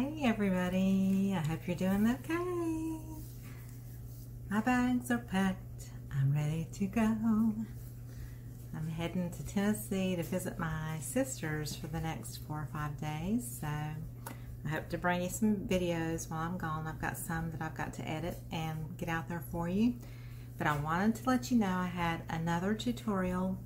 Hey everybody, I hope you're doing okay. My bags are packed, I'm ready to go. I'm heading to Tennessee to visit my sisters for the next four or five days, so I hope to bring you some videos while I'm gone. I've got some that I've got to edit and get out there for you. But I wanted to let you know I had another tutorial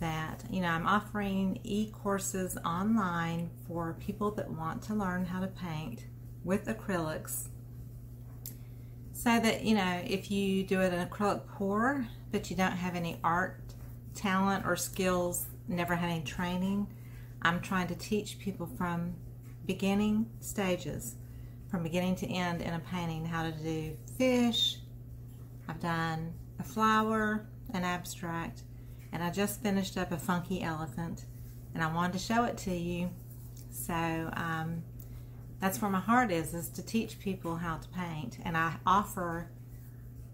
that, you know, I'm offering e-courses online for people that want to learn how to paint with acrylics. So that, you know, if you do it in acrylic pour, but you don't have any art talent or skills, never had any training, I'm trying to teach people from beginning stages, from beginning to end in a painting, how to do fish. I've done a flower, an abstract, and I just finished up a funky elephant and I wanted to show it to you. So um, that's where my heart is is to teach people how to paint. And I offer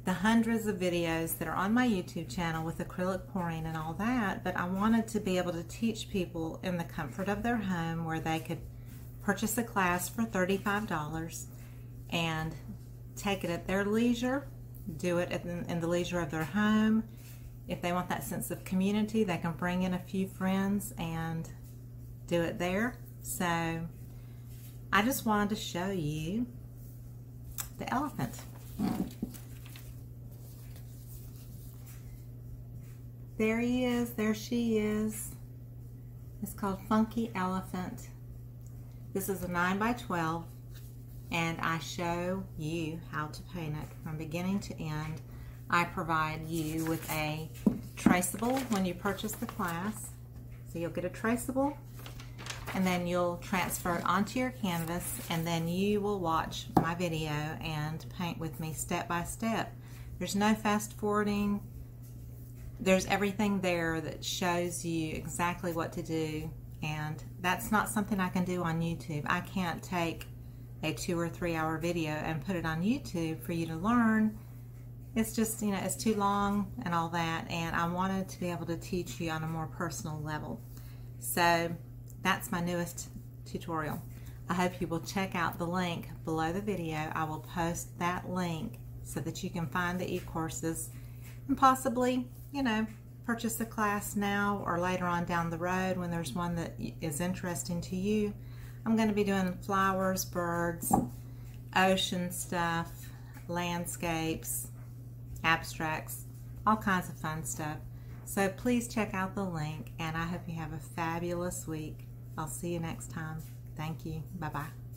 the hundreds of videos that are on my YouTube channel with acrylic pouring and all that but I wanted to be able to teach people in the comfort of their home where they could purchase a class for $35 and take it at their leisure do it in, in the leisure of their home if they want that sense of community, they can bring in a few friends and do it there. So I just wanted to show you the elephant. There he is, there she is. It's called Funky Elephant. This is a 9 by 12 and I show you how to paint it from beginning to end I provide you with a traceable when you purchase the class. So you'll get a traceable and then you'll transfer it onto your canvas and then you will watch my video and paint with me step by step. There's no fast forwarding. There's everything there that shows you exactly what to do and that's not something I can do on YouTube. I can't take a two or three hour video and put it on YouTube for you to learn it's just, you know, it's too long and all that, and I wanted to be able to teach you on a more personal level. So that's my newest tutorial. I hope you will check out the link below the video. I will post that link so that you can find the e-courses and possibly, you know, purchase a class now or later on down the road when there's one that is interesting to you. I'm going to be doing flowers, birds, ocean stuff, landscapes, abstracts, all kinds of fun stuff. So please check out the link and I hope you have a fabulous week. I'll see you next time. Thank you. Bye-bye.